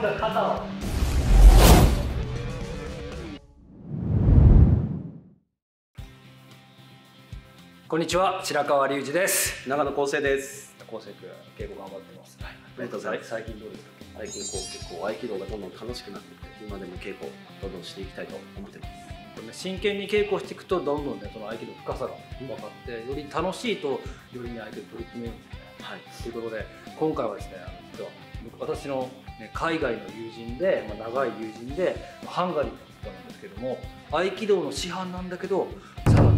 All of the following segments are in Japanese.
今度は肩をこんにちは白川隆二です。長野康生です。昴生君稽古頑張ってます、ありがとうございます。最近どうですか？最近こう結構合気道がどんどん楽しくなってきて、今でも稽古どんどんしていきたいと思ってます。真剣に稽古していくとどんどんねその合気道の深さが分かってより楽しいとよりね合気道取り組めるんですね。はい。ということで今回はですねあの実は僕私の、ね、海外の友人で、まあ、長い友人でハンガリーの人なんですけども合気道の師範なんだけどさらに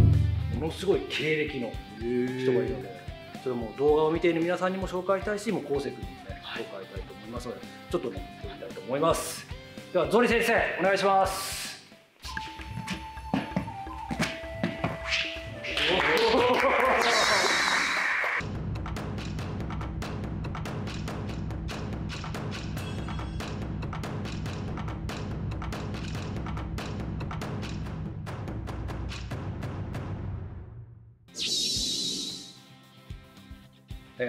ものすごい経歴の人がいるのでそれも動画を見ている皆さんにも紹介したいしもう昴生君にもね紹介したいと思いますのでちょっとね撮りたいと思います。ではゾリ先生お願いします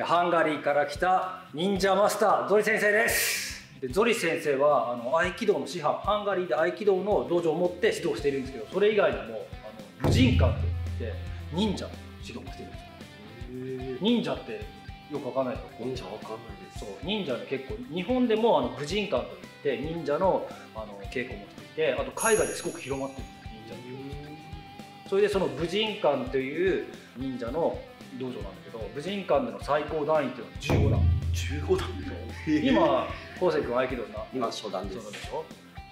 ハンガリーから来た忍者マスターゾリ先生です。でゾリ先生はあの合気道の師範ハンガリーで合気道の道場を持って指導しているんですけどそれ以外にもあの武人館といって忍者の指導もしてるんですよ。忍者ってよくわかんないと思う。忍者わかんないです。そう忍者ね結構日本でもあの武人館といって忍者のあの稽古もしていてあと海外ですごく広まってるんです忍者それでその武人館という忍者の道場なんだけど武人館での最高段位っていうのは15段。15段。今昴生君合気道な今初段です。そうなんでしょ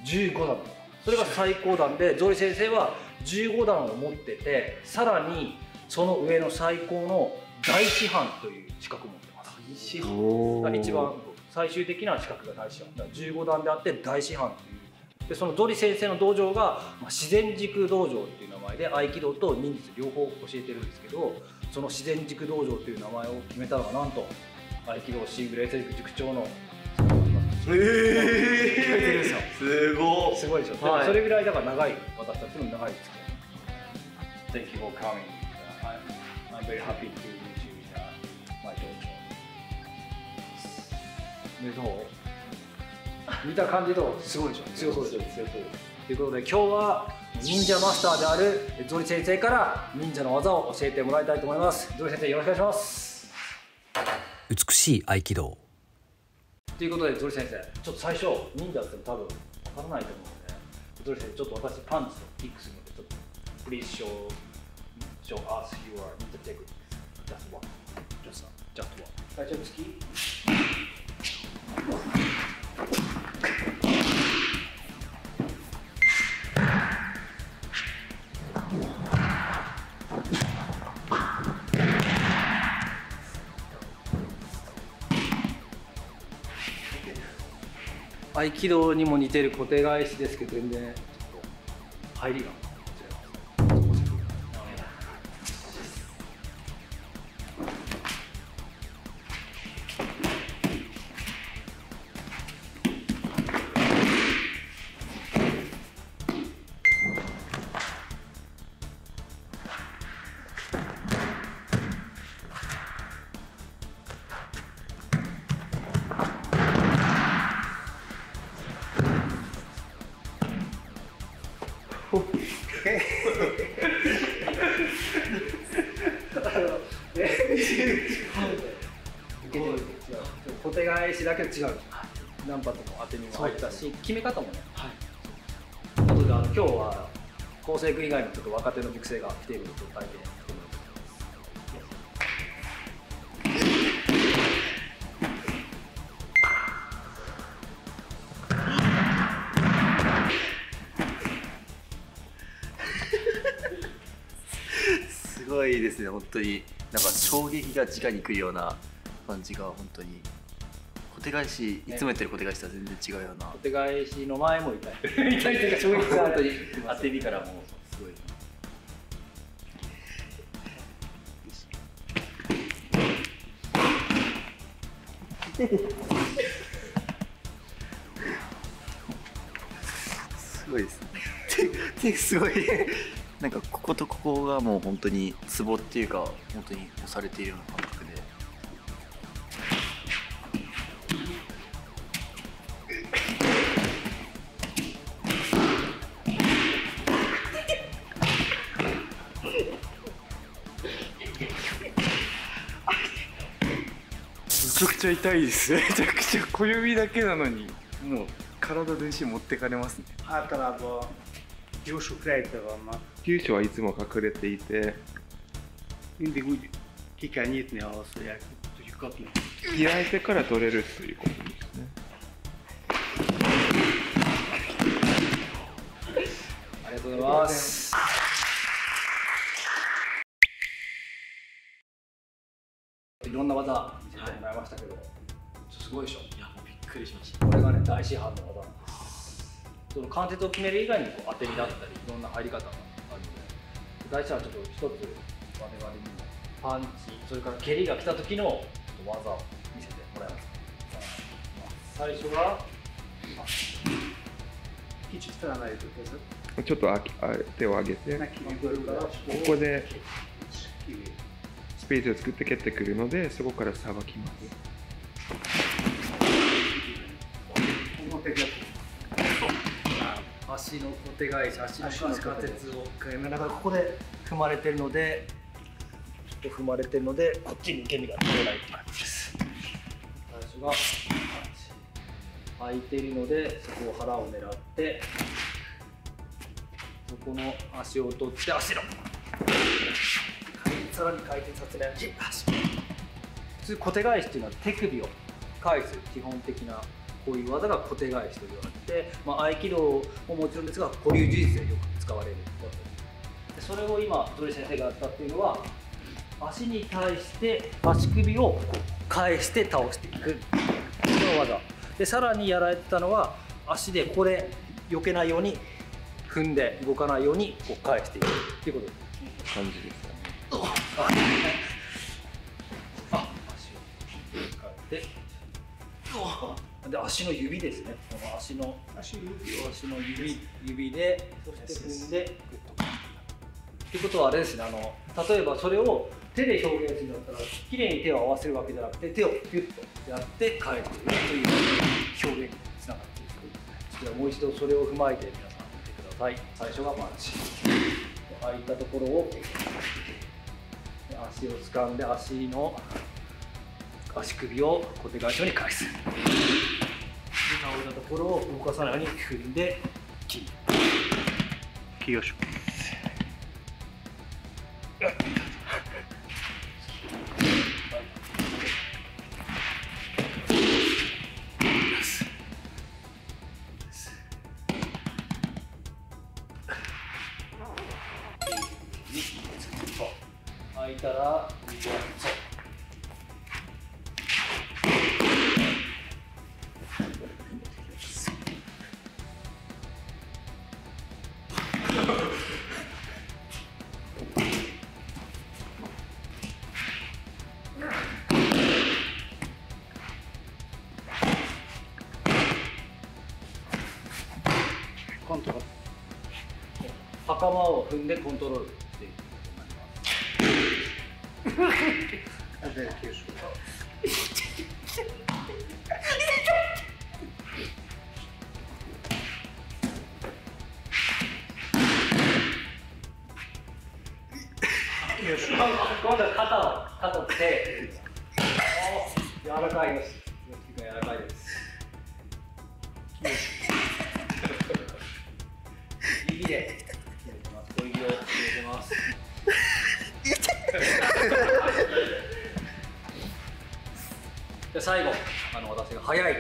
？15段。だからそれが最高段でゾリ先生は15段を持っててさらにその上の最高の大師範という資格を持ってます。大師範。が一番最終的な資格が大師範。だから15段であって大師範という。でそのゾリ先生の道場が、まあ、自然軸道場っていう名前で合気道と忍術両方教えてるんですけどその自然軸道場という名前を決めたのがなんと合気道シングルエステ塾長の。え決めてるんですごすごいでしょ、はい。それぐらいだから長い私たちも長いですけど。Thank you for coming、I'm, I'm very happy to meet you in、uh, my dojo でどう？見た感じどう？すごいでしょ。強そうでしょ強そうです。ということで今日は忍者マスターであるゾリ先生から忍者の技を教えてもらいたいと思います。ゾリ先生よろしくお願いします。美しい合気道。ということでゾリ先生ちょっと最初忍者って多分わからないと思うのでゾリ先生ちょっと私パンチとキックするのでちょっと Please show show us your ninja technique just one just just one 大丈夫ですき再起動にも似てる固定返しですけど全然入りが。受けてみて違う小手返しだけ違うはい、ナンパとも当てにも入ったしね決め方もねはい。あとであの今日は構成君以外のちょっと若手の熟成が来ている状態でいですね本当に。なんか衝撃が直に来るような感じが本当に。小手返しいつもやってる小手返しとは全然違うような。小手返しの前も痛い。痛いというか衝撃が本当に当て身からもうすごい。すごいですね。手手すごいなんかこことここがもう本当にツボっていうか本当に押されているような感覚で。めちゃくちゃ痛いです めちゃくちゃ小指だけなのにもう体全身持ってかれますねあとはもう両手くらいではま急所はいつも隠れていて。Mindig úgy ki kell nyitni ahhoz, hogy el tudjuk kapni. 開いてから取れるということですね。ありがとうございます。いろんな技見せてもらいましたけど、すごいでしょ。いやもうびっくりしました。これがね大師範の技なんです。その関節を決める以外にこう当て身だったりいろんな入り方が大師範はちょっと一つ我々にもパンチそれから蹴りが来た時のちょっと技を見せてもらいます最初はちょっとああ手を上げてここで.スペースを作って蹴ってくるのでそこからさばきます足の小手返し足の関節を。組みながらここで踏まれてるのでちょっと踏まれてるのでこっちに受け身が取れないって感じです。最初が空いているのでそこを腹を狙ってそこの足を取って足のさらに回転させないうに足普通小手返しっていうのは手首を返す基本的なこういう技が小手返しと言われて、まあ、合気道ももちろんですが古流柔術でよく使われる。技でそれを今土井先生がやったっていうのは足に対して足首を返して倒していく。この技。でさらにやられてたのは足でここで避けないように踏んで動かないようにこう返していくっていうこと。です感じですかね。ああ足を使ってで足の指ですね。この足の足の指指でそして踏んでグッとっていうことはあれですね。あの例えばそれを手で表現するんだったら綺麗に手を合わせるわけじゃなくて手をピュッとやって返っているという表現につながっている。ではもう一度それを踏まえて皆さん見てください。最初がパンチ空いたところを足を掴んで足の足首を小手返しに返す。倒れたところを動かさないように踏んで切る Kios. 開いたらコントロール。袴を踏んでコントロールしていくことになります Ezzel később. Kios. 今度は肩を肩と手お柔らかいです柔らかいですで小指を入れてますで最後あの私が速い。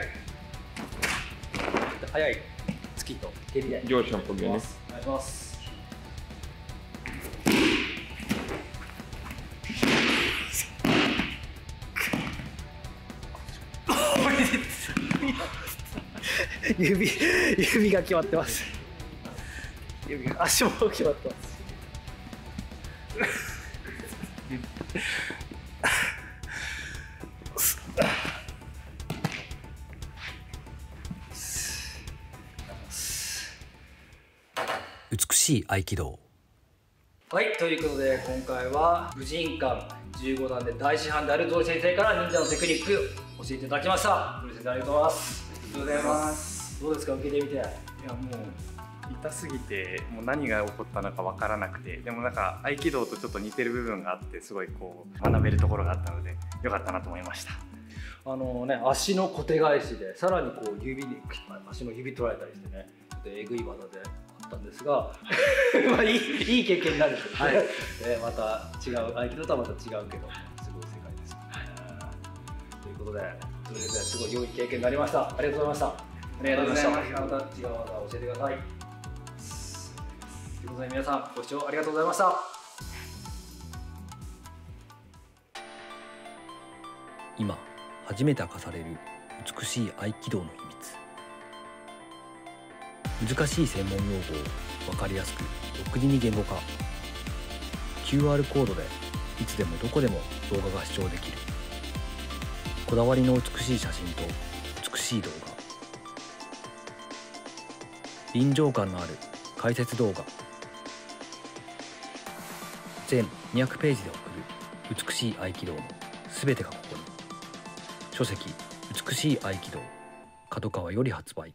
速い突きと蹴りで。両者のお願いします。指指が決まってます指が足も決まってます美しい合気道。はいということで今回は武人館15段で大師範である土井先生から忍者のテクニック教えていただきました。ありがとうございます。ありがとうございます。どうですか？受けてみて。いやもう痛すぎてもう何が起こったのかわからなくてでもなんか合気道とちょっと似てる部分があってすごいこう学べるところがあったのでよかったなと思いましたあのね足の小手返しでさらにこう指に足の指取られたりしてねちょっとえぐい技であったんですが まあいいいい経験になるというね、はいえ また違う合気道とはまた違うけどすごい世界ですよね。ということでそれですごい良い経験になりましたありがとうございました。ありがとうございました。また違う技を教えてください。ということで皆さんご視聴ありがとうございました。今初めて明かされる美しい合気道の秘密。難しい専門用語を分かりやすく独自に言語化。QR コードでいつでもどこでも動画が視聴できる。こだわりの美しい写真と美しい動画。臨場感のある解説動画。全200ページで送る美しい合気道の全てがここに。書籍「美しい合気道」角川より発売。